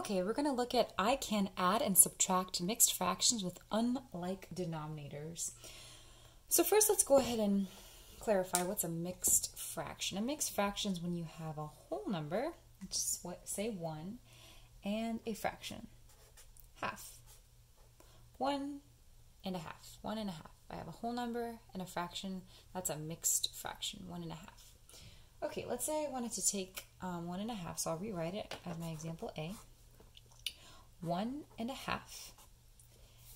Okay, we're going to look at I can add and subtract mixed fractions with unlike denominators. So first let's go ahead and clarify what's a mixed fraction. A mixed fraction is when you have a whole number, what, say 1, and a fraction, half. One and a half, one and a half. I have a whole number and a fraction, that's a mixed fraction, one and a half. Okay, let's say I wanted to take um, one and a half, so I'll rewrite it as my example A. One and a half.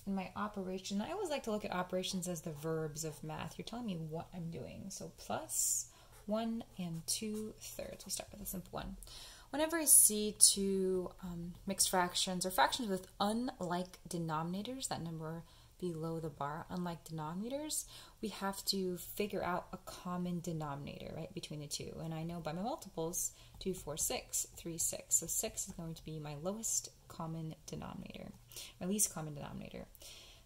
In my operation, I always like to look at operations as the verbs of math. You're telling me what I'm doing. So plus one and two thirds. We'll start with a simple one. Whenever I see two um, mixed fractions or fractions with unlike denominators, that number below the bar, unlike denominators, we have to figure out a common denominator, right, between the two. And I know by my multiples, 2, 4, 6, 3, 6. So 6 is going to be my lowest common denominator, my least common denominator.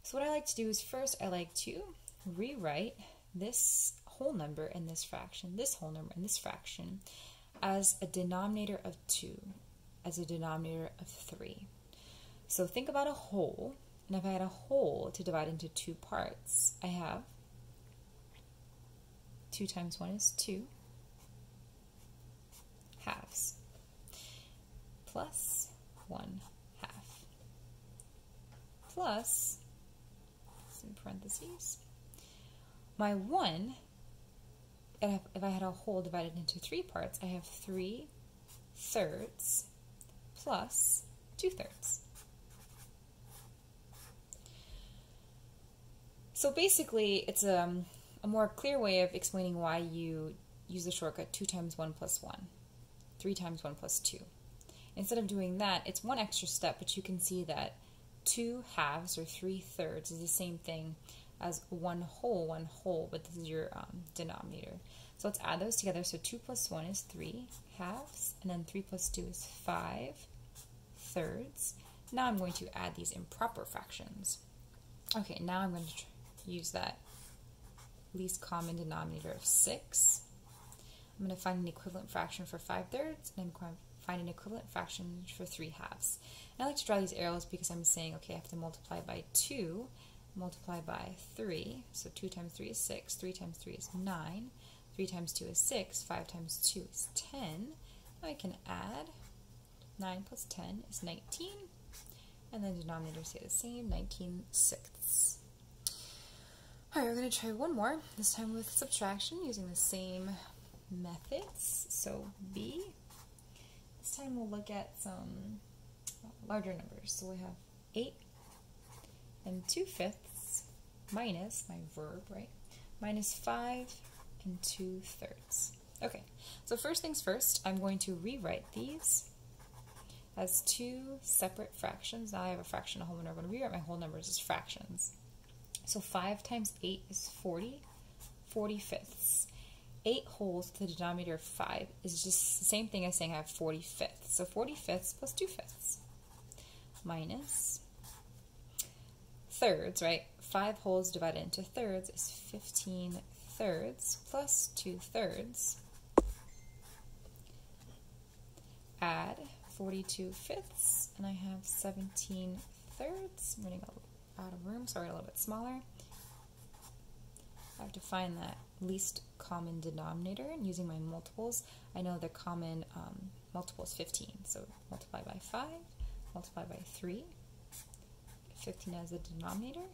So what I like to do is first I like to rewrite this whole number in this fraction, this whole number in this fraction, as a denominator of 2, as a denominator of 3. So think about a whole, and if I had a whole to divide into two parts, I have 2 times 1 is 2 halves plus 1 half plus, in parentheses, my 1, if I had a whole divided into three parts, I have 3 thirds plus 2 thirds. So basically, it's a, um, a more clear way of explaining why you use the shortcut 2 times 1 plus 1, 3 times 1 plus 2. Instead of doing that, it's one extra step, but you can see that 2 halves or 3 thirds is the same thing as 1 whole, 1 whole, but this is your um, denominator. So let's add those together. So 2 plus 1 is 3 halves, and then 3 plus 2 is 5 thirds. Now I'm going to add these improper fractions. Okay, now I'm going to use that least common denominator of 6. I'm going to find an equivalent fraction for 5 thirds, and I'm find an equivalent fraction for 3 halves. And I like to draw these arrows because I'm saying, okay, I have to multiply by 2, multiply by 3. So 2 times 3 is 6, 3 times 3 is 9, 3 times 2 is 6, 5 times 2 is 10. Now I can add 9 plus 10 is 19, and then denominator stay the same, 19 sixths. Alright, we're going to try one more, this time with subtraction using the same methods. So B, this time we'll look at some larger numbers. So we have 8 and 2 fifths minus my verb, right? Minus 5 and 2 thirds. Okay, so first things first, I'm going to rewrite these as two separate fractions. Now I have a fraction, a whole number. I'm going to rewrite my whole numbers as fractions. So 5 times 8 is 40, 40 fifths. 8 wholes to the denominator of 5 is just the same thing as saying I have 40 fifths. So 40 fifths plus 2 fifths minus thirds, right? 5 wholes divided into thirds is 15 thirds plus 2 thirds. Add 42 fifths, and I have 17 thirds. I'm running out of room, so a little bit smaller. I have to find that least common denominator and using my multiples, I know the common um, multiple is 15. So multiply by 5, multiply by 3, 15 as the denominator.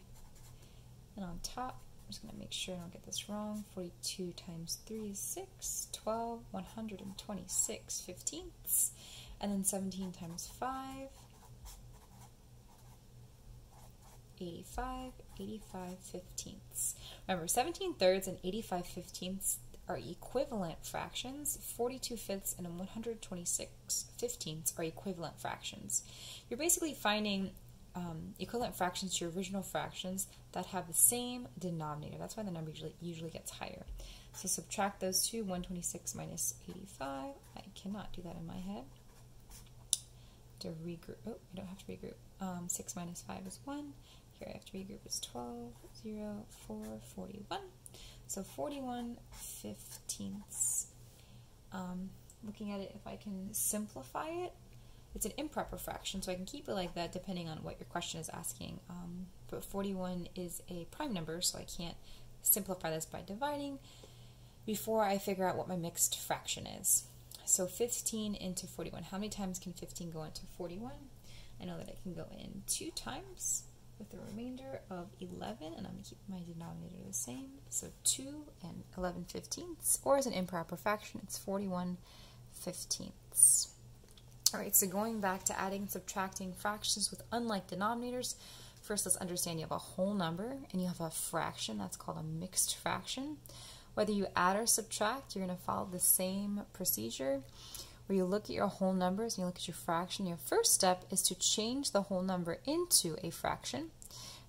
And on top, I'm just going to make sure I don't get this wrong. 42 times 3 is 6, 12, 126 fifteenths. And then 17 times 5 85, 85 fifteenths. Remember, 17 thirds and 85 fifteenths are equivalent fractions. 42 fifths and 126 fifteenths are equivalent fractions. You're basically finding um, equivalent fractions to your original fractions that have the same denominator. That's why the number usually, usually gets higher. So subtract those two, 126 minus 85. I cannot do that in my head. To regroup, oh, I don't have to regroup. Um, 6 minus 5 is 1. Here have to regroup is 12, 0, 4, 41. So 41 fifteenths. Um, looking at it, if I can simplify it, it's an improper fraction, so I can keep it like that depending on what your question is asking. Um, but 41 is a prime number, so I can't simplify this by dividing before I figure out what my mixed fraction is. So 15 into 41. How many times can 15 go into 41? I know that it can go in two times with the remainder of 11, and I'm going to keep my denominator the same. So 2 and 11 fifteenths, or as an improper fraction, it's 41 fifteenths. All right, so going back to adding and subtracting fractions with unlike denominators, first let's understand you have a whole number and you have a fraction, that's called a mixed fraction. Whether you add or subtract, you're going to follow the same procedure where you look at your whole numbers and you look at your fraction. Your first step is to change the whole number into a fraction.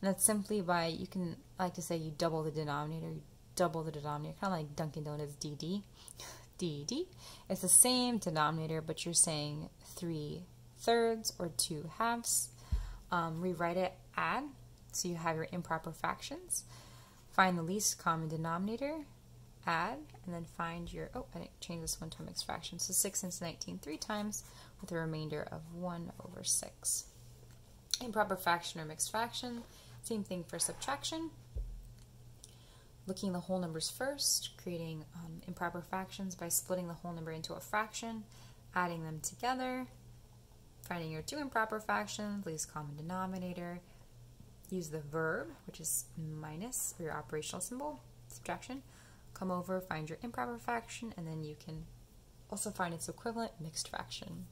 And that's simply by, you can I like to say you double the denominator, you double the denominator, kind of like Dunkin' Donuts DD. DD. It's the same denominator, but you're saying 3 thirds or 2 halves. Um, rewrite it, add, so you have your improper fractions. Find the least common denominator, add, and then find your, oh, I didn't change this one to a mixed fraction. So 6 into 19 three times with a remainder of 1 over 6. Improper fraction or mixed fraction, same thing for subtraction. Looking the whole numbers first, creating um, improper fractions by splitting the whole number into a fraction, adding them together, finding your two improper fractions, least common denominator, use the verb, which is minus, or your operational symbol, subtraction, come over, find your improper fraction, and then you can also find its equivalent mixed fraction.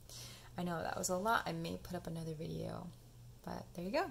I know that was a lot. I may put up another video, but there you go.